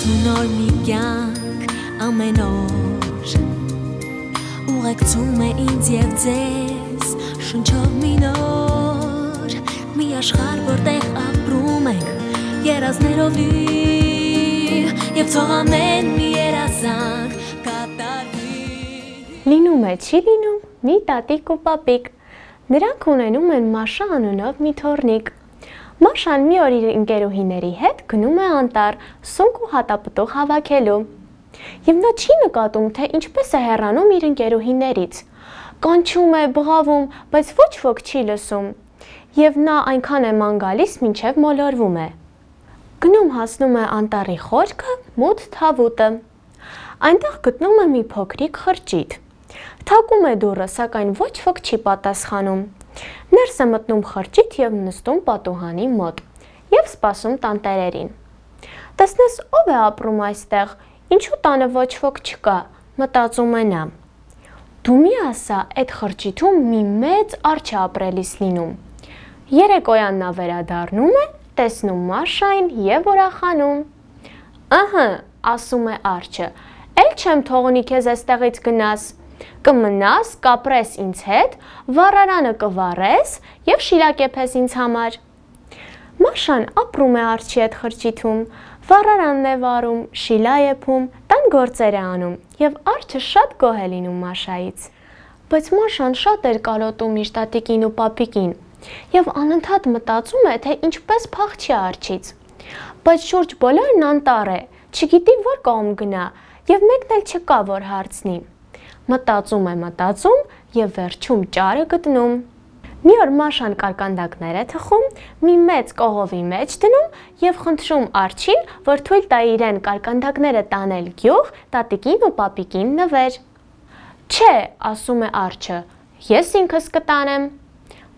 ու նոր մի կյանք ամեն օր ուղեկցում է ինձ եւ ձեզ շնչով մի նոր մի աշխարհ որտեղ ապրում ենք երազներով եւ թող ամեն մի երազանք կատարվի Լինում է, չի լինում մի տատիկ ու պապիկ։ Նրանք ունենում են Մաշա անունով մի թորնիկ։ Մաշան մի օր իր ընկերուհիների հետ գնում է անտառ սունկ ու հատապտուղ հավաքելու։ Եվ նա չի նկատում, թե ինչպես է հեռանում իր ընկերուհիներից։ Կանչում է, բղավում, բայց ոչ ոք չի լսում։ Եվ նա այնքան է ման գալիս, մինչև մոլորվում է։ Գնում հասնում է անտառի խորքը, մութ թավուտը։ Այնտեղ գտնում է մի փոքրիկ խրճիթ։ Թակում է դուռը, սակայն ոչ ոք չի պատասխանում։ Ներս է մտնում խրճիթ եւ նստում պատուհանի մոտ եւ սպասում տանտերերին։ Տեսնես ով է ապրում այստեղ, ինչու տանը ոչ ոք չկա, մտածում է նա։ Դու մի ասա, այդ խրճիթում մի մեծ արջ է ապրելիս լինում։ Երեկոյան նա վերադառնում է, տեսնում Մաշային եւ ուրախանում։ Ահա, ասում է արջը, «Էլ չեմ թողնի քեզ այստեղից գնաս» կմնաս, կապրես ինձ հետ, վառարանը կվառես եւ շիլակեփես ինձ համար։ Մաշան ապրում է արջի հետ խրճիթում, վառարանն է վառում, շիլա եփում, տան գործեր է անում եւ արջը շատ գոհ է լինում Մաշայից։ Բայց Մաշան շատ էր կարոտում իր տատիկին ու պապիկին եւ անընդհատ մտածում է, թե ինչպես փախչի արջից։ Բայց շուրջ բոլորն անտառ է, չգիտի որ կողմ գնա եւ մեկն էլ չկա որ հարցնի մտածում է մտածում եւ վերջում ճարը գտնում։ Մի օր Մաշան կարկանդակներ է թխում, մի մեծ կողովի մեջ դնում եւ խնդրում Արչին, որ թույլ տա իրեն կարկանդակները տանել գյուղ, տատիկին ու պապիկին նվեր։ Չէ, ասում է Արչը, ես ինքս կտանեմ։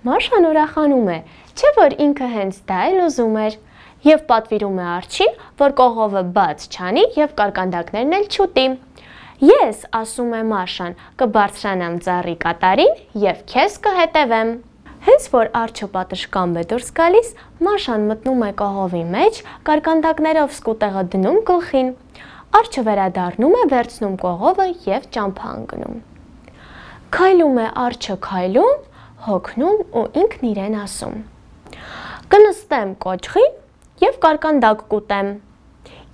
Մաշան ուրախանում է, չէ որ ինքը հենց դա էլ ուզում էր եւ պատվիրում է Արչին, որ կողովը բաց չանի եւ կարկանդակներն էլ չուտի։ Ես, ասում է Մաշան, կբարձրանամ ծառի կատարին եւ քեզ կհետևեմ։ Հենց որ արջը պատշկամբ է դուրս գալիս, Մաշան մտնում է կողովի մեջ, կարկանդակներով սկուտեղը դնում գլխին։ Արջը վերադառնում է, վերցնում կողովը եւ ճամփա ընկնում։ Քայլում է արջը քայլում, հոգնում ու ինքն իրեն ասում. Կնստեմ կոճղին եւ կարկանդակ կուտեմ։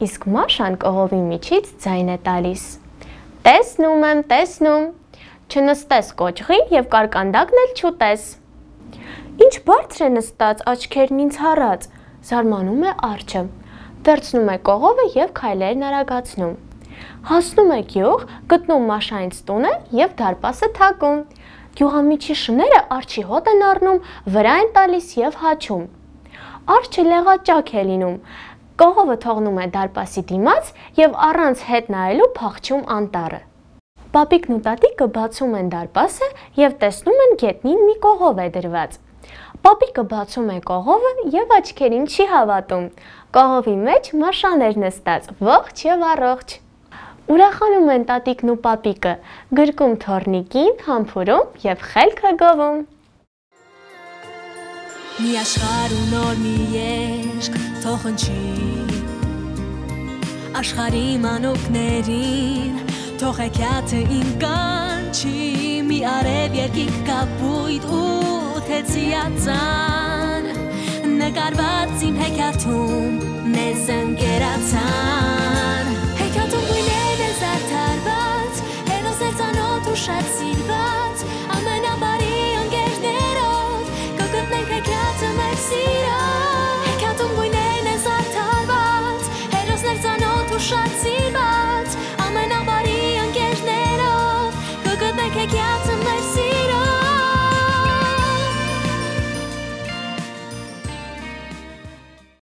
Իսկ Մաշան կողովի միջից ձայն է տալիս. Տեսնում եմ, տեսնում։ Չնստես կոճղին եւ կարկանդակն էլ չուտես։ Ինչ բարձր է նստած աչքերն ինձ հառած, զարմանում է արջը։ Վերցնում է կողովը եւ քայլերն արագացնում։ Հասնում է գյուղ, գտնում Մաշայից տունը եւ դարպասը թակում։ Գյուղամիջի շները արջի հոտ են առնում, վրա են տալիս եւ հաչում։ Արջը լեղաճակ է լինում, Կողովը թողնում է դարպասի դիմաց եւ առանց հետ նայելու փախչում անտառը։ Պապիկն ու տատիկը բացում են դարպասը եւ տեսնում են գետնին մի կողով է դրված։ Պապիկը բացում է կողովը եւ աչքերին չի հավատում։ Կողովի մեջ մաշաներ նստած, ողջ եւ առողջ։ Ուրախանում են տատիկն ու պապիկը, գրկում թորնիկին, համբուրում եւ խելքը գովում։ Մի աշխարհ ու նոր մի երկ թող հնչի Աշխարհի մանուկներին թող հեքիաթը իմ կանչի Մի արև երկիկ կապույտ ու թեցիացան Նկարված իմ հեքիաթում մեզ ընկերացան